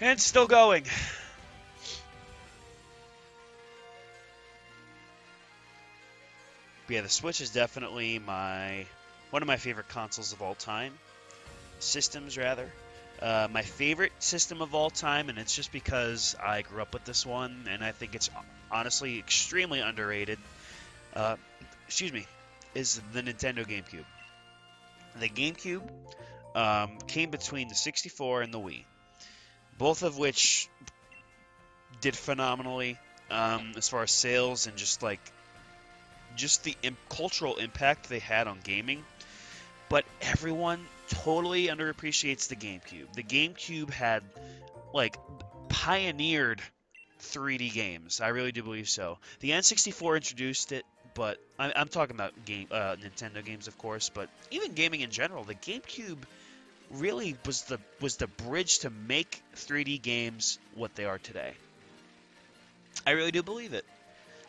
And still going. But yeah, the Switch is definitely my one of my favorite consoles of all time. Systems, rather. Uh, my favorite system of all time, and it's just because I grew up with this one, and I think it's honestly extremely underrated. Uh, excuse me, is the Nintendo GameCube. The GameCube um, came between the 64 and the Wii, both of which did phenomenally um, as far as sales and just like just the imp- cultural impact they had on gaming. But everyone totally underappreciates the GameCube. The GameCube had like pioneered 3D games. I really do believe so. The N64 introduced it, but I, am talking about game uh, Nintendo games, of course. But even gaming in general, the GameCube really was the was the bridge to make 3D games what they are today. I really do believe it.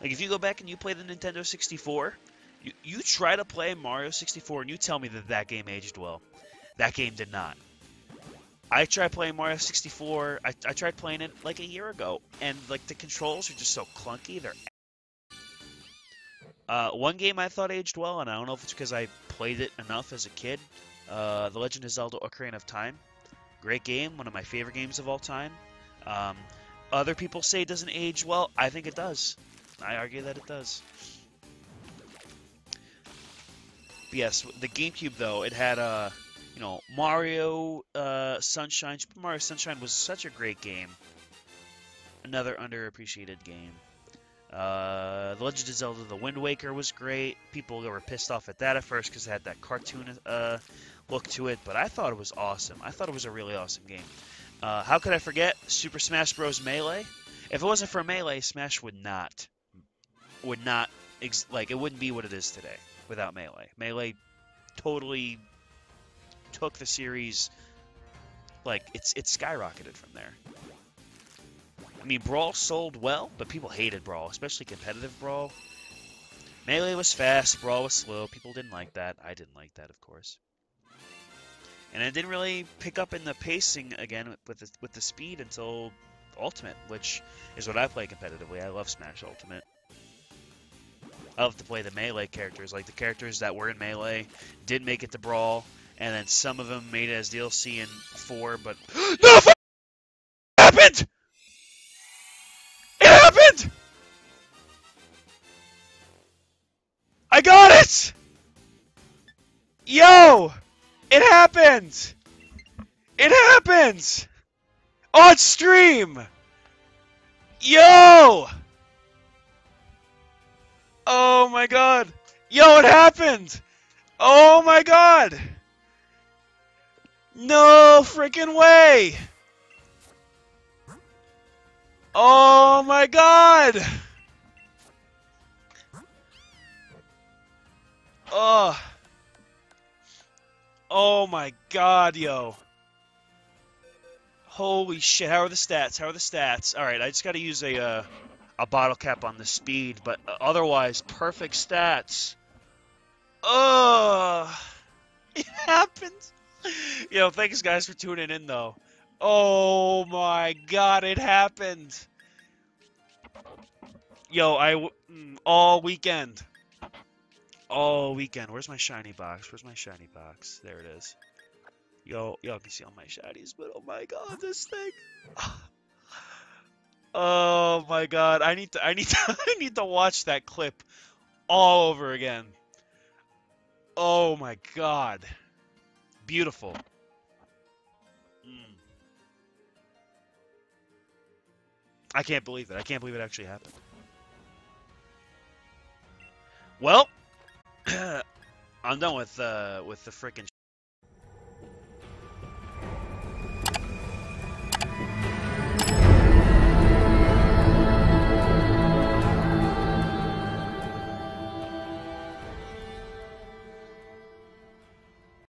Like if you go back and you play the Nintendo 64, you, you try to play Mario 64 and you tell me that that game aged well. That game did not. I tried playing Mario 64. I, I tried playing it like a year ago, and like the controls are just so clunky. They're uh, one game I thought aged well, and I don't know if it's because I played it enough as a kid. Uh, the Legend of Zelda: Ocarina of Time, great game, one of my favorite games of all time. Um, other people say it doesn't age well. I think it does. I argue that it does. But yes, the GameCube though it had a, uh, you know, Mario uh, Sunshine. Super Mario Sunshine was such a great game. Another underappreciated game. Uh, the Legend of Zelda: The Wind Waker was great. People were pissed off at that at first because it had that cartoon uh, look to it, but I thought it was awesome. I thought it was a really awesome game. Uh, how could I forget Super Smash Bros. Melee? If it wasn't for Melee, Smash would not would not like it wouldn't be what it is today without Melee. Melee totally took the series like it's it skyrocketed from there. I mean, Brawl sold well, but people hated Brawl, especially competitive Brawl. Melee was fast, Brawl was slow. People didn't like that. I didn't like that, of course. And it didn't really pick up in the pacing again with the, with the speed until Ultimate, which is what I play competitively. I love Smash Ultimate. I love to play the melee characters, like the characters that were in melee did make it to brawl, and then some of them made it as DLC in four. But no, happened. I got it. Yo, it happened. It happened on stream. Yo. Oh my god! Yo, it happened! Oh my god! No freaking way! Oh my god! Oh. Oh my god, yo. Holy shit, how are the stats? How are the stats? Alright, I just gotta use a, uh, a bottle cap on the speed, but otherwise, perfect stats. Oh, it happened. Yo, thanks guys for tuning in though. Oh my god, it happened. Yo, I mm, all weekend. All weekend. Where's my shiny box? Where's my shiny box? There it is. Yo, y'all can see all my shinies, but oh my god, this thing. Oh my god, I need to I need to I need to watch that clip all over again. Oh my god. Beautiful. Mm. I can't believe it. I can't believe it actually happened. Well, I'm done with uh with the freaking